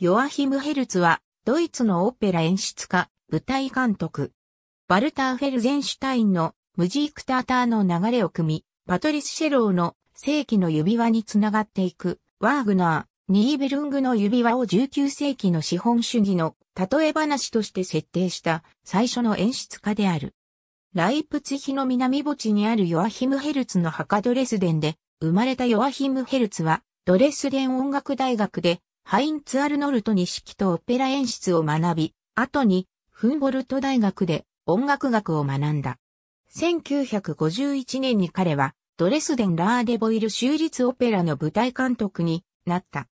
ヨアヒム・ヘルツは、ドイツのオペラ演出家、舞台監督。バルター・フェルゼンシュタインのムジークターターの流れを組み、パトリス・シェローの世紀の指輪につながっていく、ワーグナー、ニーベルングの指輪を19世紀の資本主義の例え話として設定した最初の演出家である。ライプツヒの南墓地にあるヨアヒム・ヘルツの墓ドレスデンで生まれたヨアヒム・ヘルツはドレスデン音楽大学でハインツ・アルノルトに指揮とオペラ演出を学び、後にフンボルト大学で音楽学を学んだ。1951年に彼はドレスデン・ラーデボイル州立オペラの舞台監督になった。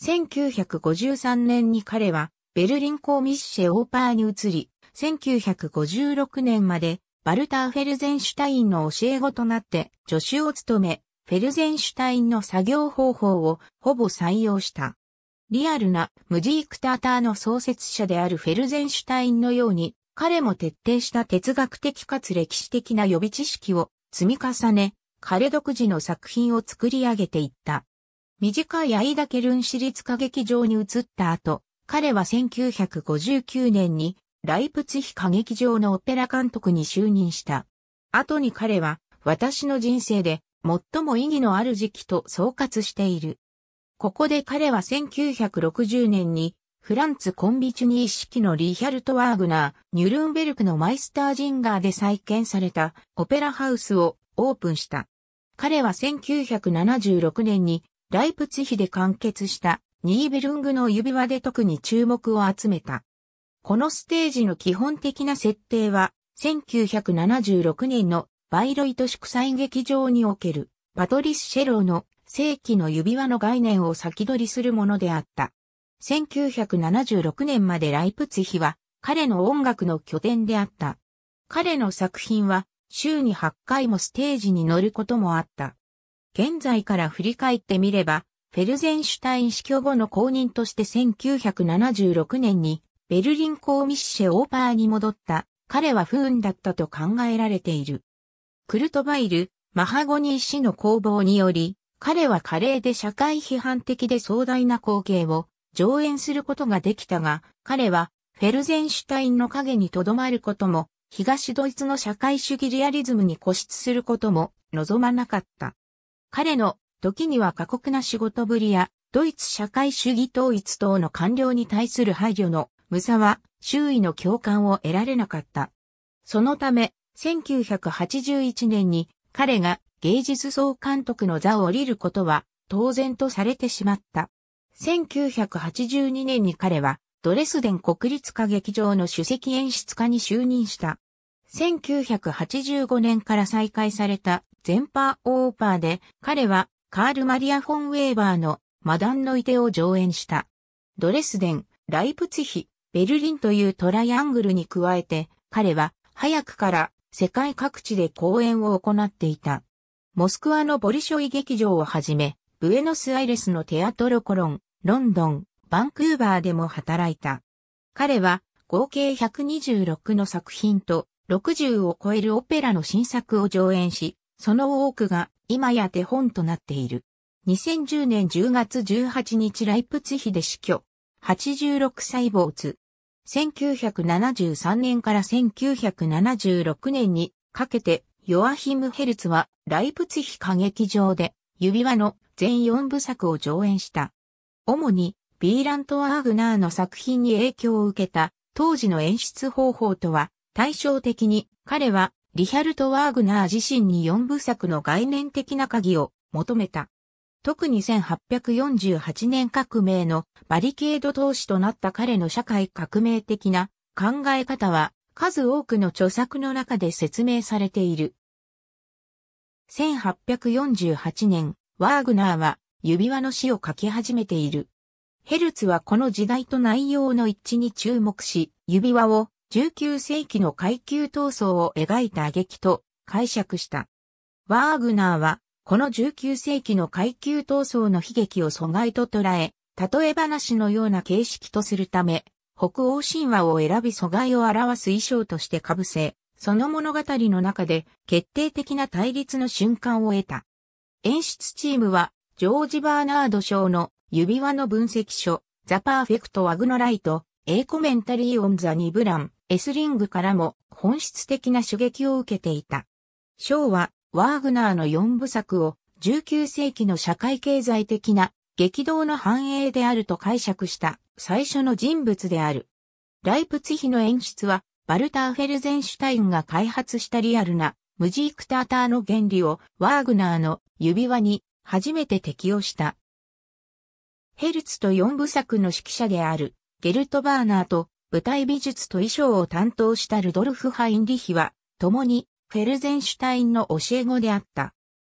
1953年に彼はベルリンコーミッシェオーパーに移り、1956年までバルター・フェルゼンシュタインの教え子となって助手を務め、フェルゼンシュタインの作業方法をほぼ採用した。リアルなムジークターターの創設者であるフェルゼンシュタインのように、彼も徹底した哲学的かつ歴史的な予備知識を積み重ね、彼独自の作品を作り上げていった。短い間ケルン市立歌劇場に移った後、彼は1959年にライプツヒ歌劇場のオペラ監督に就任した。後に彼は私の人生で最も意義のある時期と総括している。ここで彼は1960年にフランツ・コンビチュニー指揮のリヒャルト・ワーグナー、ニュルンベルクのマイスタージンガーで再建されたオペラハウスをオープンした。彼は1976年にライプツヒで完結したニーベルングの指輪で特に注目を集めた。このステージの基本的な設定は1976年のバイロイト祝祭劇場におけるパトリス・シェローの世紀の指輪の概念を先取りするものであった。1976年までライプツヒは彼の音楽の拠点であった。彼の作品は週に8回もステージに乗ることもあった。現在から振り返ってみれば、フェルゼンシュタイン死去後の公認として1976年にベルリンコーミッシェオーパーに戻った彼は不運だったと考えられている。クルトバイル、マハゴニー氏の攻防により、彼は華麗で社会批判的で壮大な光景を上演することができたが、彼はフェルゼンシュタインの影にとどまることも、東ドイツの社会主義リアリズムに固執することも望まなかった。彼の時には過酷な仕事ぶりや、ドイツ社会主義統一等の官僚に対する配慮の無差は周囲の共感を得られなかった。そのため、1981年に彼が芸術総監督の座を降りることは当然とされてしまった。1982年に彼はドレスデン国立歌劇場の首席演出家に就任した。1985年から再開された全パーオーパーで彼はカール・マリア・フォン・ウェーバーのマダンのいてを上演した。ドレスデン、ライプツヒ、ベルリンというトライアングルに加えて彼は早くから世界各地で公演を行っていた。モスクワのボリショイ劇場をはじめ、ブエノスアイレスのテアトロコロン、ロンドン、バンクーバーでも働いた。彼は合計126の作品と60を超えるオペラの新作を上演し、その多くが今や手本となっている。2010年10月18日ライプツヒで死去。86歳没。1973年から1976年にかけてヨアヒム・ヘルツはライプツヒ歌劇場で指輪の全4部作を上演した。主にビーラント・ワーグナーの作品に影響を受けた当時の演出方法とは対照的に彼はリヒャルト・ワーグナー自身に4部作の概念的な鍵を求めた。特に1848年革命のバリケード投資となった彼の社会革命的な考え方は数多くの著作の中で説明されている。1848年、ワーグナーは指輪の詩を書き始めている。ヘルツはこの時代と内容の一致に注目し、指輪を19世紀の階級闘争を描いた劇と解釈した。ワーグナーはこの19世紀の階級闘争の悲劇を阻害と捉え、例え話のような形式とするため、北欧神話を選び阻害を表す衣装として被せ、その物語の中で決定的な対立の瞬間を得た。演出チームは、ジョージ・バーナード賞の指輪の分析書、ザ・パーフェクト・ワグノライト、A コメンタリー・オン・ザ・ニブラン、エスリングからも本質的な刺激を受けていた。ショーは、ワーグナーの4部作を19世紀の社会経済的な激動の繁栄であると解釈した最初の人物である。ライプツヒの演出は、バルター・フェルゼンシュタインが開発したリアルなムジークターターの原理をワーグナーの指輪に初めて適用した。ヘルツと4部作の指揮者であるゲルト・バーナーと舞台美術と衣装を担当したルドルフ・ハインリヒは共にフェルゼンシュタインの教え子であった。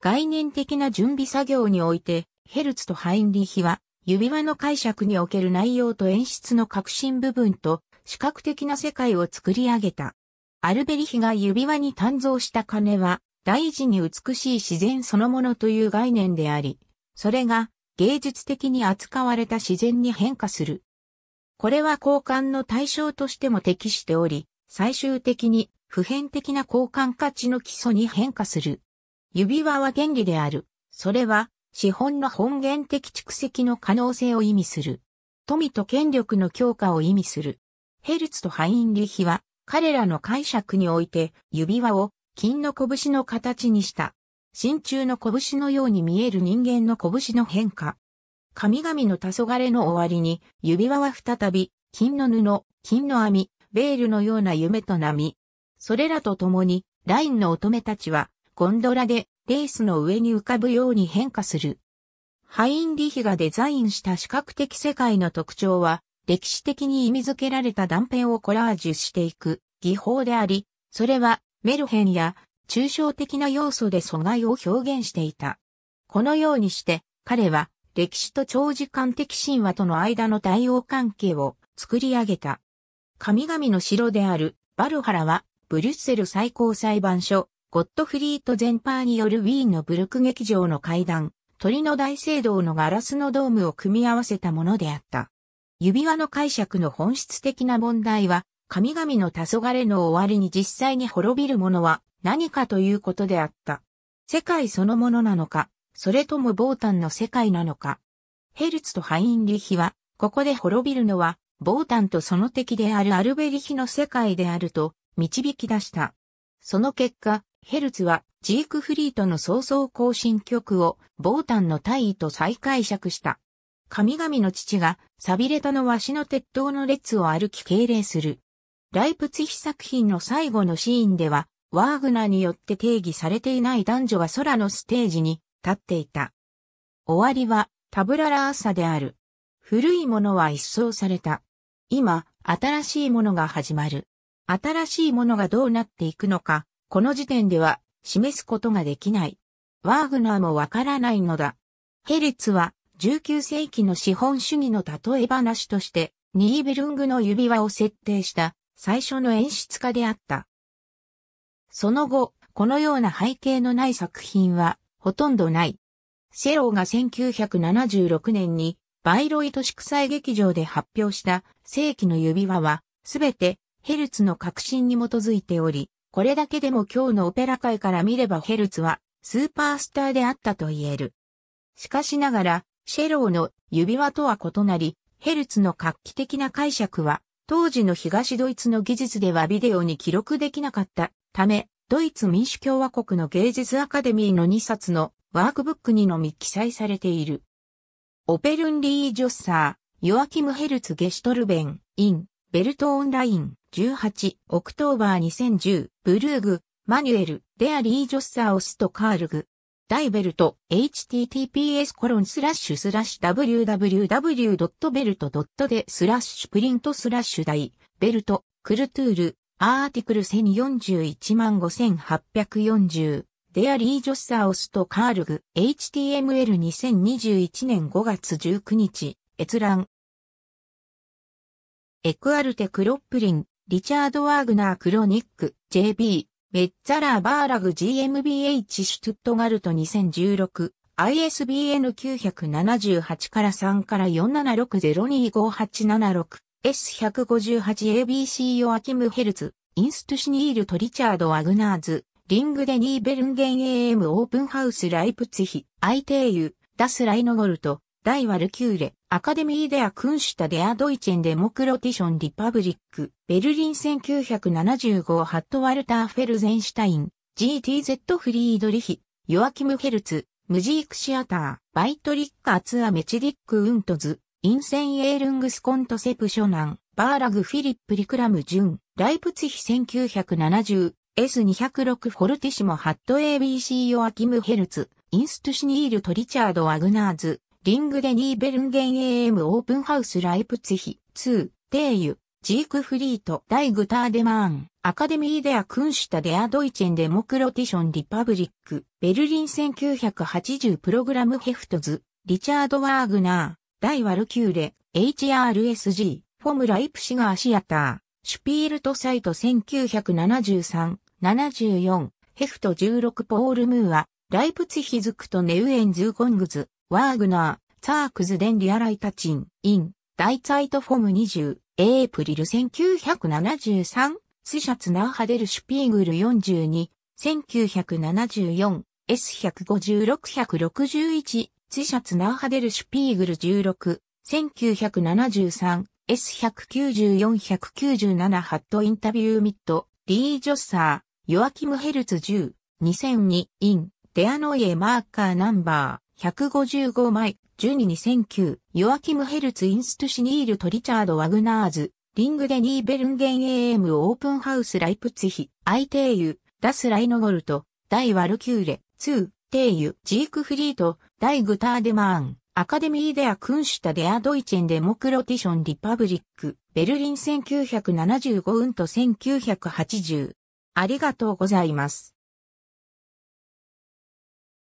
概念的な準備作業においてヘルツとハインリヒは指輪の解釈における内容と演出の革新部分と視覚的な世界を作り上げた。アルベリヒが指輪に誕生した金は大事に美しい自然そのものという概念であり、それが芸術的に扱われた自然に変化する。これは交換の対象としても適しており、最終的に普遍的な交換価値の基礎に変化する。指輪は原理である。それは資本の本源的蓄積の可能性を意味する。富と権力の強化を意味する。ヘルツとハインリヒは彼らの解釈において指輪を金の拳の形にした。真鍮の拳のように見える人間の拳の変化。神々の黄昏の終わりに、指輪は再び、金の布、金の網、ベールのような夢と波。それらと共に、ラインの乙女たちは、ゴンドラでレースの上に浮かぶように変化する。ハインリヒがデザインした視覚的世界の特徴は、歴史的に意味づけられた断片をコラージュしていく技法であり、それはメルヘンや抽象的な要素で阻害を表現していた。このようにして彼は歴史と長時間的神話との間の対応関係を作り上げた。神々の城であるバルハラはブリュッセル最高裁判所ゴットフリート全パーによるウィーンのブルク劇場の階段、鳥の大聖堂のガラスのドームを組み合わせたものであった。指輪の解釈の本質的な問題は、神々の黄昏の終わりに実際に滅びるものは何かということであった。世界そのものなのか、それともボータンの世界なのか。ヘルツとハインリヒは、ここで滅びるのは、ボータンとその敵であるアルベリヒの世界であると導き出した。その結果、ヘルツはジークフリートの創造行進曲をボータンの大位と再解釈した。神々の父が錆びれたのわしの鉄塔の列を歩き敬礼する。ライプツヒ作品の最後のシーンではワーグナーによって定義されていない男女が空のステージに立っていた。終わりはタブララーサである。古いものは一掃された。今、新しいものが始まる。新しいものがどうなっていくのか、この時点では示すことができない。ワーグナーもわからないのだ。ヘルツは19世紀の資本主義の例え話としてニーベルングの指輪を設定した最初の演出家であった。その後、このような背景のない作品はほとんどない。セローが1976年にバイロイト祝祭劇場で発表した世紀の指輪はすべてヘルツの革新に基づいており、これだけでも今日のオペラ界から見ればヘルツはスーパースターであったと言える。しかしながら、シェローの指輪とは異なり、ヘルツの画期的な解釈は、当時の東ドイツの技術ではビデオに記録できなかったため、ドイツ民主共和国の芸術アカデミーの2冊のワークブックにのみ記載されている。オペルンリー・ジョッサー、ヨアキム・ヘルツ・ゲシュトルベン、イン、ベルトオンライン、18、オクトーバー2010、ブルーグ、マニュエル、デアリー・ジョッサー・オスト・カールグ。ダイベルト、https コロンスラッシュスラッシュ www.belt. でスラッシュプリントスラッシュダイ、ベルト、クルトゥール、アーティクル1041万5840、デアリー・ジョッサー・オスト・カールグ、HTML2021 年5月19日、閲覧。エクアルテ・クロップリン、リチャード・ワーグナー・クロニック、JB、メッツァラー・バーラグ GmbH シュトゥットガルト2016、ISBN 978から3から476025876 S158ABC ヨアキムヘルツ、インストシニールトリチャード・ワグナーズ、リングデニーベルンゲン AM オープンハウスライプツヒ、アイテーユ、ダスライノゴルト、ダイワルキューレ、アカデミーデア・クンシュタ・デア・ドイチェン・デモクロティション・リパブリック、ベルリン1975ハット・ワルター・フェルゼンシュタイン、GTZ フリードリヒ、ヨアキム・ヘルツ、ムジーク・シアター、バイトリッカーツア・メチディック・ウントズ、インセン・エールングス・コントセプショナン、バーラグ・フィリップ・リクラム・ジュン、ライプツヒ1970、S206 フォルティシモ・ハット ABC ヨアキム・ヘルツ、インストゥシニールとリチャード・ワグナーズ、リングデニーベルンゲン AM オープンハウスライプツヒ、2、テーユ、ジークフリート、ダイグターデマーン、アカデミーデア・クンシュタ・デア・ドイチェン・デモクロティション・リパブリック、ベルリン1980プログラムヘフトズ、リチャード・ワーグナー、ダイ・ワルキューレ、HRSG、フォム・ライプシガーシアター、シュピールトサイト1973、74、ヘフト16ポール・ムーア、ライプツヒズクとネウエンズゴングズ、ワーグナー、ツァークズデンリアライタチン、イン、ダイツァイトフォム20、エープリル1973、スシャツナーハデルシュピーグル42、1974、S156-161、ツシャツナーハデルシュピーグル16、1973、S194-197 ハットインタビューミット、リー・ジョッサー、ヨアキム・ヘルツ10、2002、イン、デアノイエマーカーナンバー。155枚、12-2009、ヨアキム・ヘルツ・インストゥシニールとリチャード・ワグナーズ、リングデニーベルンゲン AM オープンハウスライプツヒ、アイテーユ、ダス・ライノゴルト、ダイ・ワルキューレ、ツー、テーユ、ジークフリート、ダイ・グターデマーン、アカデミーデア・クンシュタ・デア・ドイチェン・デモクロティション・リパブリック、ベルリン1975運と1980。ありがとうございます。